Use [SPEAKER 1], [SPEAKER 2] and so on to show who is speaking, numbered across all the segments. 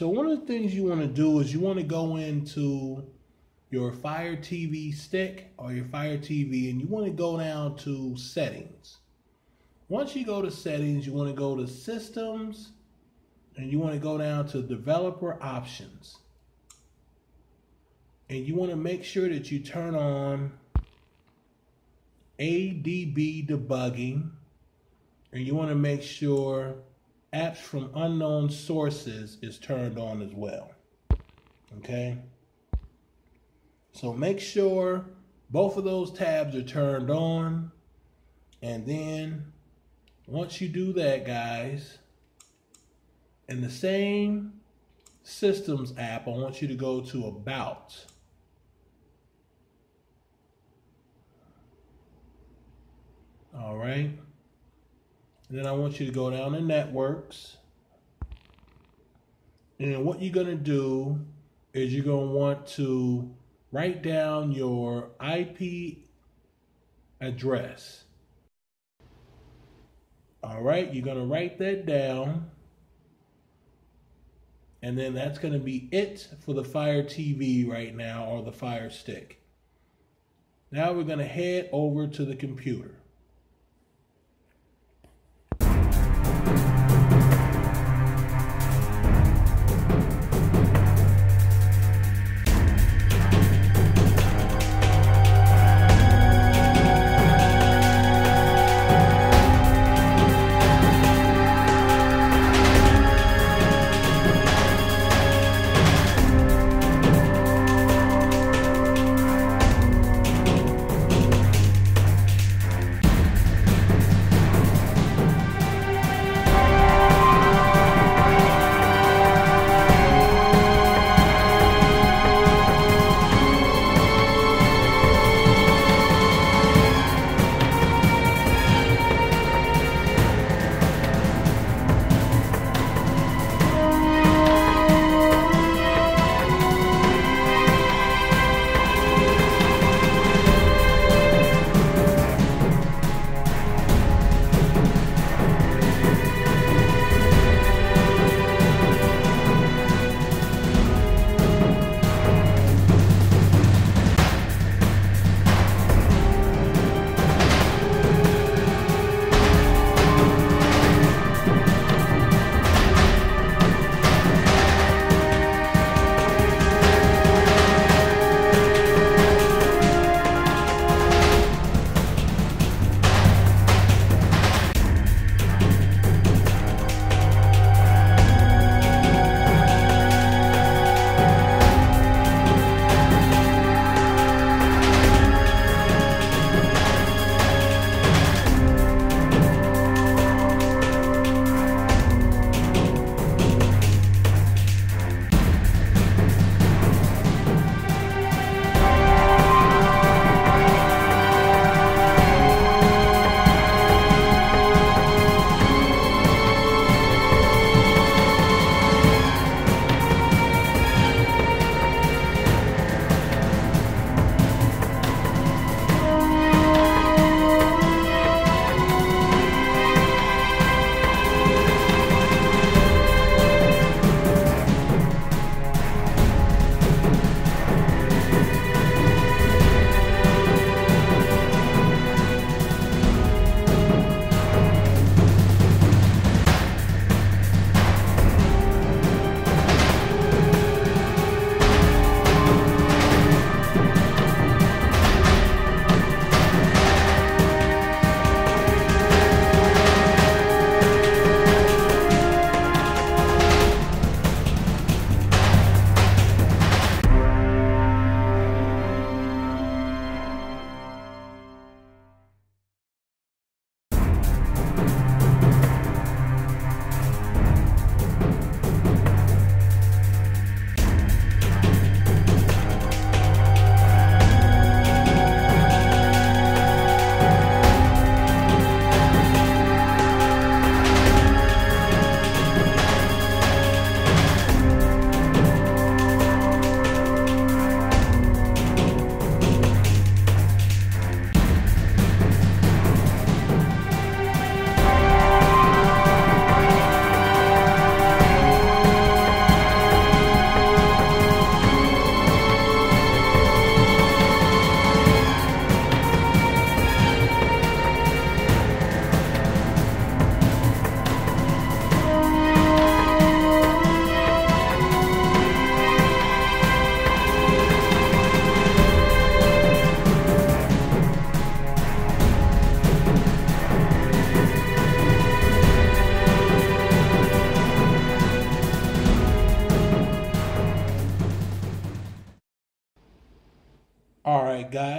[SPEAKER 1] of the things you want to do is you want to go into your Fire TV stick or your Fire TV and you want to go down to settings. Once you go to settings, you want to go to systems and you want to go down to developer options. And you want to make sure that you turn on ADB debugging and you want to make sure apps from unknown sources is turned on as well. Okay? So make sure both of those tabs are turned on. And then once you do that, guys, in the same systems app, I want you to go to About. All right. And then I want you to go down to networks. And what you're going to do is you're going to want to write down your IP address. All right, you're going to write that down. And then that's going to be it for the Fire TV right now or the Fire Stick. Now we're going to head over to the computer.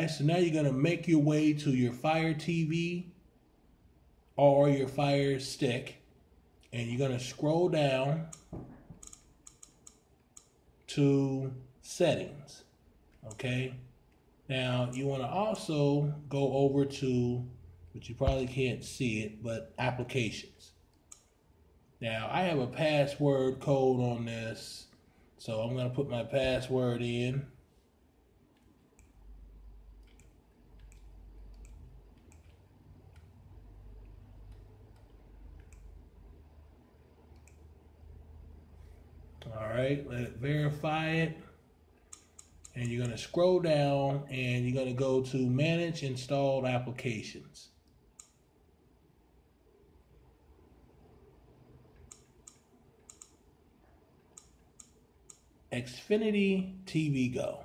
[SPEAKER 1] Right, so now you're gonna make your way to your Fire TV or your Fire Stick, and you're gonna scroll down to settings, okay? Now, you wanna also go over to, but you probably can't see it, but applications. Now, I have a password code on this, so I'm gonna put my password in. All right, let it verify it. And you're gonna scroll down and you're gonna go to manage installed applications. Xfinity TV Go.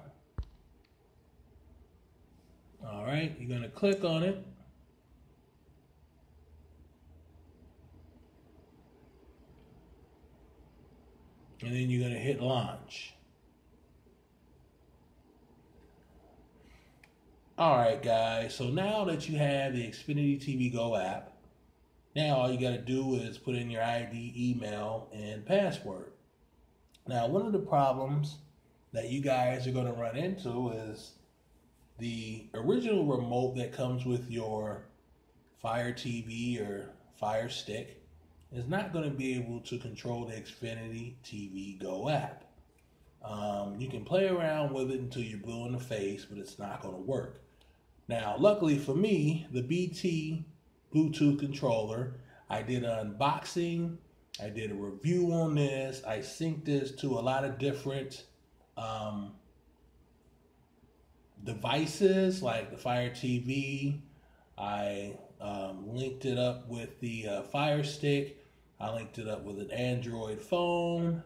[SPEAKER 1] All right, you're gonna click on it. And then you're going to hit launch. All right, guys. So now that you have the Xfinity TV Go app, now all you got to do is put in your ID, email, and password. Now, one of the problems that you guys are going to run into is the original remote that comes with your Fire TV or Fire Stick is not going to be able to control the Xfinity TV Go app. Um, you can play around with it until you're blue in the face, but it's not going to work. Now, luckily for me, the BT Bluetooth controller, I did an unboxing, I did a review on this, I synced this to a lot of different um, devices like the Fire TV. I um, linked it up with the uh, Fire Stick I linked it up with an Android phone.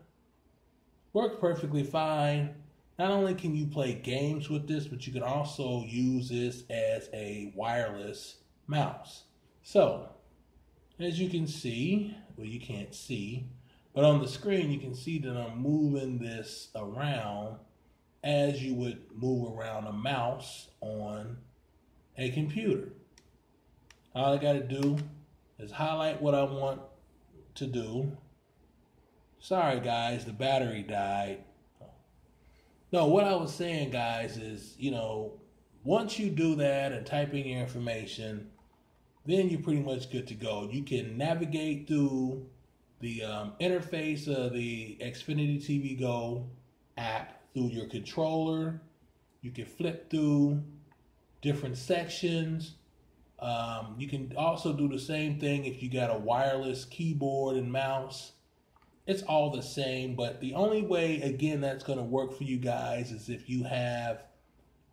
[SPEAKER 1] Worked perfectly fine. Not only can you play games with this, but you can also use this as a wireless mouse. So, as you can see, well, you can't see, but on the screen, you can see that I'm moving this around as you would move around a mouse on a computer. All I got to do is highlight what I want to do. Sorry, guys, the battery died. No, what I was saying, guys, is you know, once you do that and type in your information, then you're pretty much good to go. You can navigate through the um, interface of the Xfinity TV Go app through your controller. You can flip through different sections. Um, you can also do the same thing if you got a wireless keyboard and mouse. It's all the same, but the only way, again, that's going to work for you guys is if you have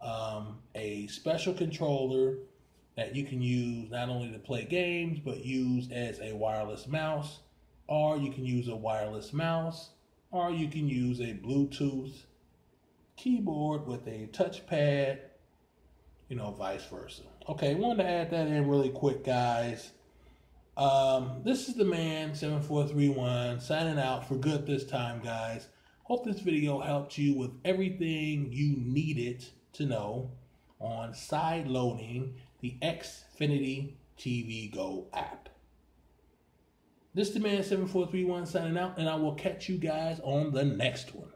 [SPEAKER 1] um, a special controller that you can use not only to play games, but use as a wireless mouse, or you can use a wireless mouse, or you can use a Bluetooth keyboard with a touchpad you know, vice versa. Okay, wanted to add that in really quick, guys. Um, this is the man 7431 signing out for good this time, guys. Hope this video helped you with everything you needed to know on side loading the Xfinity TV Go app. This is the man 7431 signing out, and I will catch you guys on the next one.